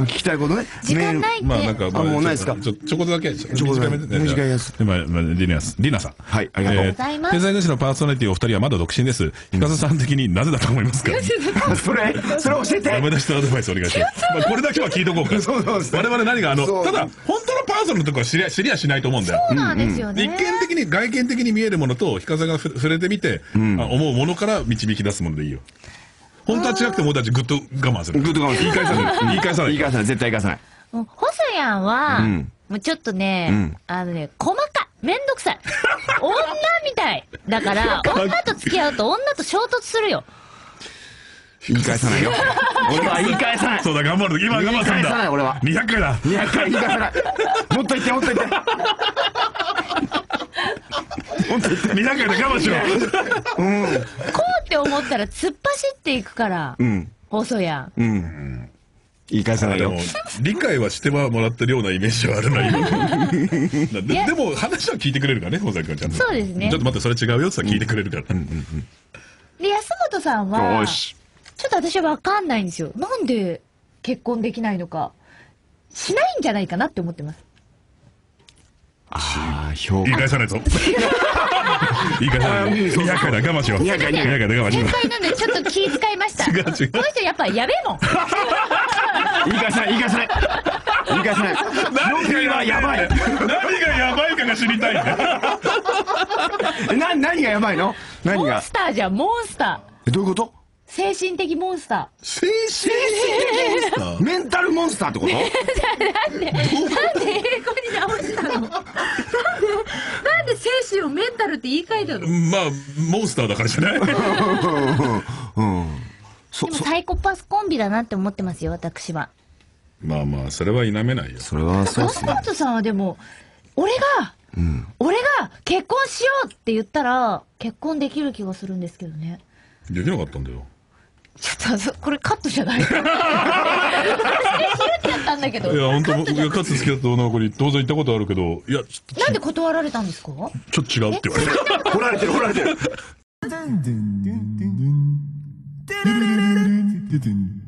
聞きたいことね。時間ないって。まあなんか、あもうないですか？ちょ、ちょこっとだけ。ちょこっとだけ短めでね。短いやつでまあ、まあ、リナさん。リナさん。はいありがとうえーございます天才軍師のパーソナリティお二人はまだ独身です。ひかささん的になぜだと思いますか？それ、それ教えてダメ出しとアドバイスお願いします。まあ、これだけは聞いとこうか。そうそう我々何があの、ただ、本当のパーソナルのとこは知りゃ、知りゃしないと思うんだよ。そうなんですよね。一見的に、外見的に見えるものと、ひかさがふ触れてみて、あ思うものから導き出すものでいいよ。本当は違くても俺たちぐっと我慢する。グッドガン言い返さない。言い返さない。言い返さない。絶対言い返さない。もう細やんは、うんもうちょっとね、うんあのね、細かい。めんどくさい。女みたい。だから、女と付き合うと女と衝突するよ。言い返さないよ。俺は言い返さない。そうだ、頑張る。今我慢するん言い返さないだ。俺は200回だ。200回言い返さない。もっと言って、もっと言って。200回で我慢しろ。こうって思ったら突っ走っていくから、うん。細やん。うん。言い返さないよでも。、理解はしてはもらってるようなイメージはあるな、今。でやでも、話は聞いてくれるからね、本崎君ちゃんと。そうですねちょっと待って、それ違うよって言ったら聞いてくれるから。で、安本さんは、よし。ちょっと私はわかんないんですよ。なんで結婚できないのか。しないんじゃないかなって思ってます。ああ、評価。言い返さないぞ。言い返さない。200回だ、我慢しよう。200回200回で我慢しよ先輩なんでちょっと気遣いました。違う違うこの人やっぱやべえもん。言い返さない、言い返さない。言い返さない。う。ノリはやばい。何がやばいかが知りたいんだな、何がやばいの？何が？モンスターじゃん、モンスタえどういうこと？ー。精神的モンスタ精神的モンスター？メンタルモンスターってこと？ー。なんで英語に直したの？なんで、なんで精神をメンタルって言い換えたの？でまあ、モンスターだからじゃない？うん。そ、そ、もサイコパスコンビだなって思ってますよ、私は。まあまあ、それは否めないよ。それはそうっすね。本さん。はでも、俺が、うん。俺が結婚しようって言ったら、結婚できる気がするん。ですけどね。できなかったん。だよ。ちょっと、これカットじゃない。私できるってやったんだけど。いや、本当い。や、かつて付き合った女の子に当然行ったことあるけど、いや、ちょなんで断られたんですか？ちょっと違うって言われて。掘られてる、掘られてる。